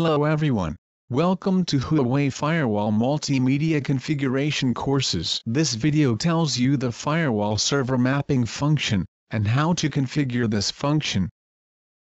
Hello everyone. Welcome to Huawei Firewall Multimedia Configuration Courses. This video tells you the firewall server mapping function, and how to configure this function.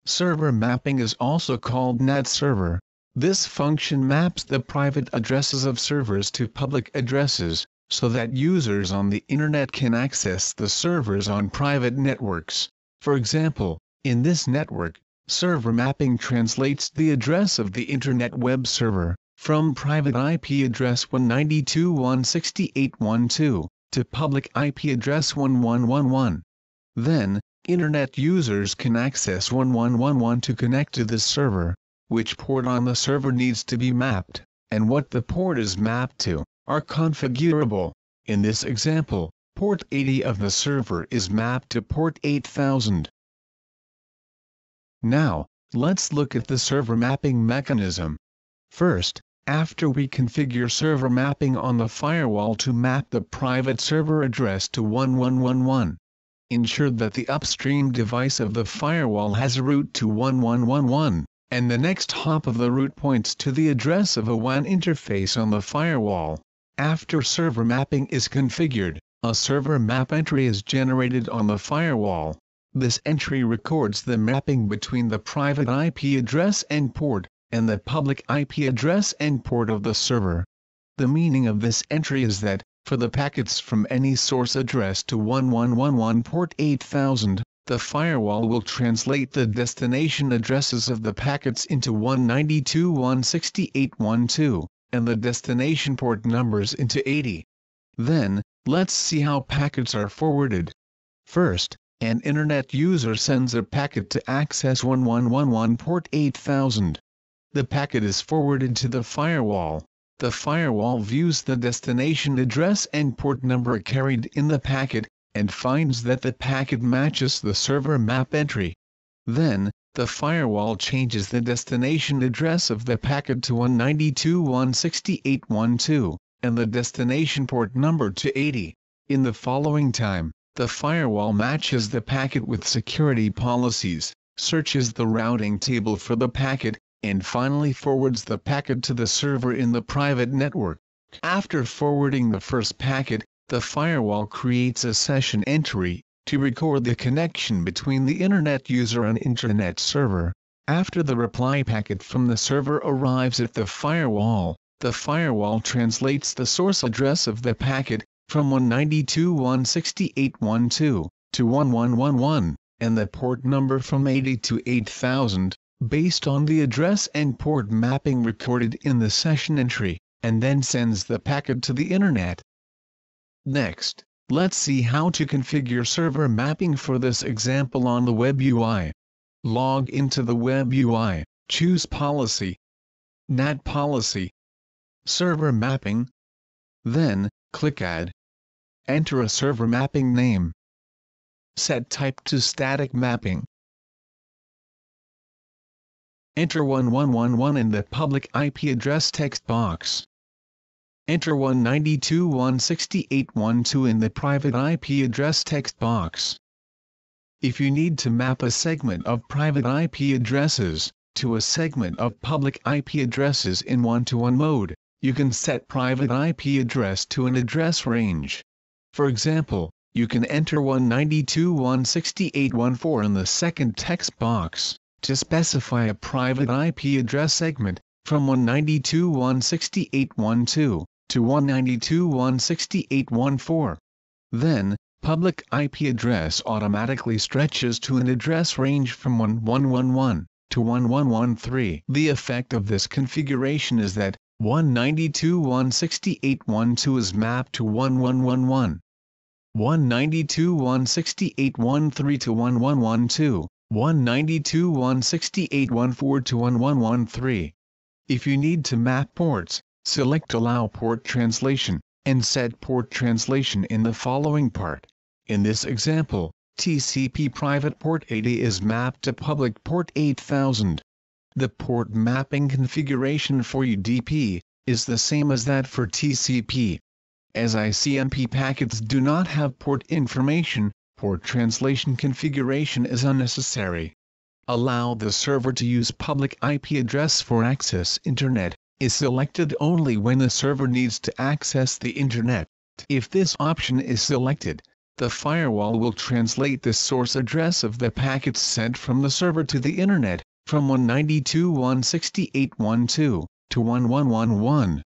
Server mapping is also called NAT server. This function maps the private addresses of servers to public addresses, so that users on the internet can access the servers on private networks. For example, in this network, server mapping translates the address of the Internet Web Server from private IP address 192.168.1.2 to public IP address 1111. Then, Internet users can access 1111 to connect to this server, which port on the server needs to be mapped, and what the port is mapped to, are configurable. In this example, port 80 of the server is mapped to port 8000. Now, let's look at the server mapping mechanism. First, after we configure server mapping on the firewall to map the private server address to 1111, ensure that the upstream device of the firewall has a route to 1111, and the next hop of the route points to the address of a WAN interface on the firewall. After server mapping is configured, a server map entry is generated on the firewall. This entry records the mapping between the private IP address and port, and the public IP address and port of the server. The meaning of this entry is that, for the packets from any source address to 1111 port 8000, the firewall will translate the destination addresses of the packets into 192.168.1.2, and the destination port numbers into 80. Then, let's see how packets are forwarded. First, an internet user sends a packet to access 1111 port 8000. The packet is forwarded to the firewall. The firewall views the destination address and port number carried in the packet, and finds that the packet matches the server map entry. Then, the firewall changes the destination address of the packet to 192.168.1.2, and the destination port number to 80. In the following time, the firewall matches the packet with security policies, searches the routing table for the packet, and finally forwards the packet to the server in the private network. After forwarding the first packet, the firewall creates a session entry to record the connection between the internet user and internet server. After the reply packet from the server arrives at the firewall, the firewall translates the source address of the packet from 192.168.1.2 to 1111, and the port number from 80 to 8000, based on the address and port mapping recorded in the session entry, and then sends the packet to the internet. Next, let's see how to configure server mapping for this example on the web UI. Log into the web UI, choose Policy, NAT Policy, Server Mapping, then, click Add. Enter a server mapping name. Set type to static mapping. Enter 1111 in the public IP address text box. Enter 192.168.1.2 in the private IP address text box. If you need to map a segment of private IP addresses to a segment of public IP addresses in one-to-one -one mode, you can set private IP address to an address range. For example, you can enter 192.168.1.4 in the second text box to specify a private IP address segment from 192.168.1.2 to 192.168.1.4. Then, public IP address automatically stretches to an address range from 1111 to 1113. The effect of this configuration is that 192.168.1.2 is mapped to 1111. 192.168.1.3 to 1112. 192.168.1.4 to 1113. If you need to map ports, select Allow Port Translation, and set port translation in the following part. In this example, TCP private port 80 is mapped to public port 8000. The port mapping configuration for UDP is the same as that for TCP. As ICMP packets do not have port information, port translation configuration is unnecessary. allow the server to use public IP address for access internet, is selected only when the server needs to access the internet. If this option is selected, the firewall will translate the source address of the packets sent from the server to the internet, from 192.168.1.2 to 1111.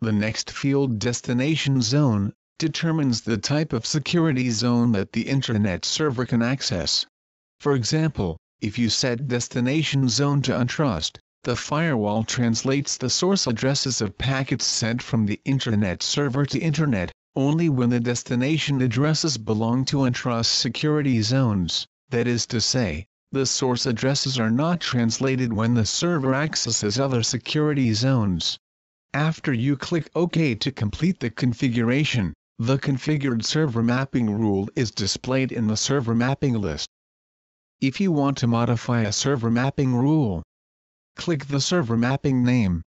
The next field destination zone determines the type of security zone that the internet server can access. For example, if you set destination zone to untrust, the firewall translates the source addresses of packets sent from the internet server to internet, only when the destination addresses belong to untrust security zones, that is to say, the source addresses are not translated when the server accesses other security zones. After you click OK to complete the configuration, the configured server mapping rule is displayed in the server mapping list. If you want to modify a server mapping rule, click the server mapping name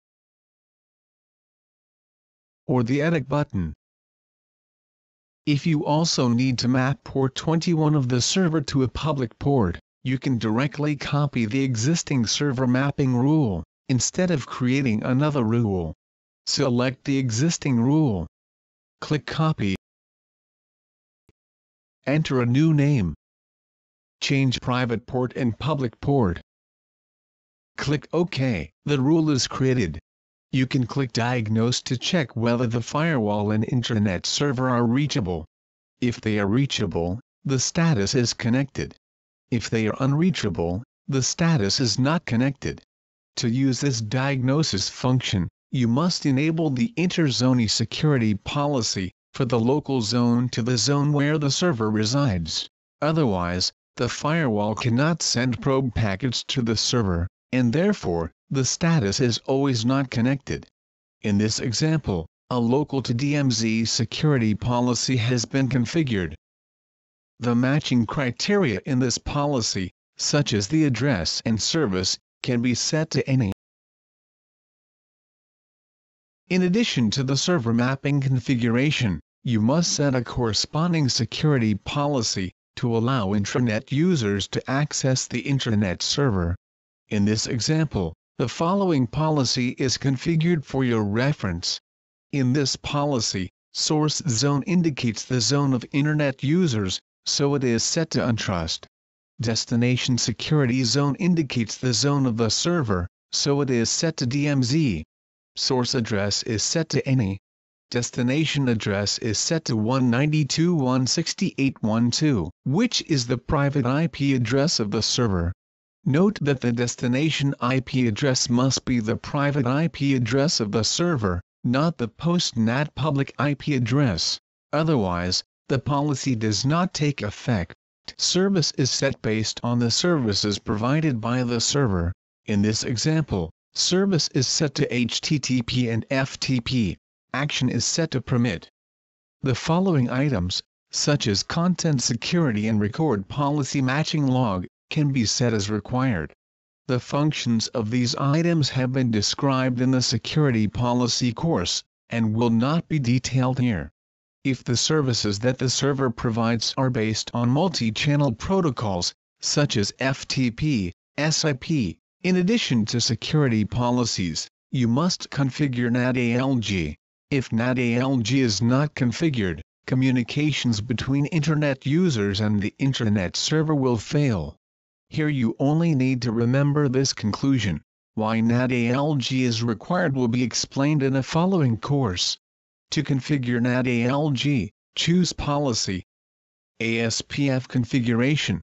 or the edit button. If you also need to map port 21 of the server to a public port, you can directly copy the existing server mapping rule, instead of creating another rule. Select the existing rule. Click Copy. Enter a new name. Change private port and public port. Click OK. The rule is created. You can click Diagnose to check whether the firewall and internet server are reachable. If they are reachable, the status is connected. If they are unreachable, the status is not connected. To use this diagnosis function, you must enable the interzone security policy for the local zone to the zone where the server resides. Otherwise, the firewall cannot send probe packets to the server and therefore, the status is always not connected. In this example, a local to DMZ security policy has been configured. The matching criteria in this policy, such as the address and service, can be set to any. In addition to the server mapping configuration, you must set a corresponding security policy to allow intranet users to access the intranet server. In this example, the following policy is configured for your reference. In this policy, source zone indicates the zone of Internet users, so it is set to untrust. Destination security zone indicates the zone of the server, so it is set to DMZ. Source address is set to any. Destination address is set to 192.168.1.2, which is the private IP address of the server. Note that the destination IP address must be the private IP address of the server, not the post-NAT public IP address, otherwise, the policy does not take effect. Service is set based on the services provided by the server. In this example, service is set to HTTP and FTP. Action is set to permit. The following items, such as content security and record policy matching log, can be set as required. The functions of these items have been described in the security policy course, and will not be detailed here. If the services that the server provides are based on multi-channel protocols, such as FTP, SIP, in addition to security policies, you must configure NAT-ALG. If NAT-ALG is not configured, communications between Internet users and the Internet server will fail. Here you only need to remember this conclusion. Why NAT-ALG is required will be explained in a following course. To configure NAT-ALG, choose Policy. ASPF Configuration.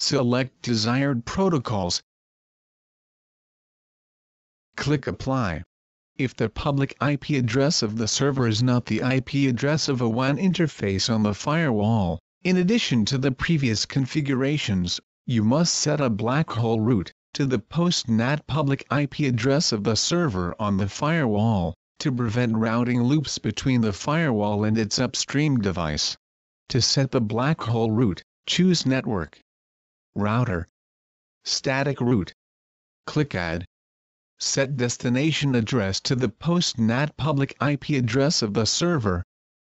Select desired protocols. Click Apply. If the public IP address of the server is not the IP address of a WAN interface on the firewall, in addition to the previous configurations, you must set a black hole route to the post-NAT public IP address of the server on the firewall to prevent routing loops between the firewall and its upstream device. To set the black hole route, choose Network, Router, Static Route. Click Add. Set destination address to the post-NAT public IP address of the server.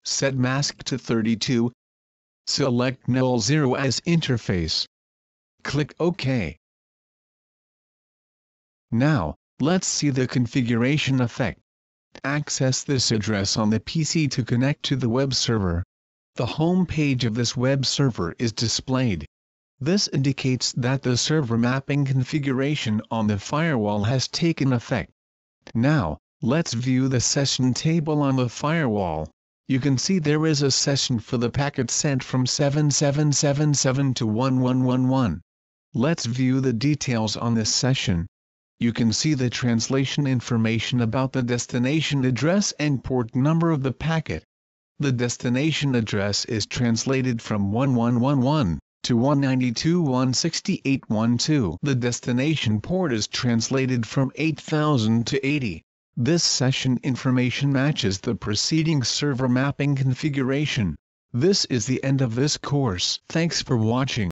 Set mask to 32. Select null 0 as interface. Click OK. Now, let's see the configuration effect. Access this address on the PC to connect to the web server. The home page of this web server is displayed. This indicates that the server mapping configuration on the firewall has taken effect. Now, let's view the session table on the firewall. You can see there is a session for the packet sent from 7777 to 1111. Let's view the details on this session. You can see the translation information about the destination address and port number of the packet. The destination address is translated from 1111 to 192.168.1.2. The destination port is translated from 8000 to 80. This session information matches the preceding server mapping configuration. This is the end of this course. Thanks for watching.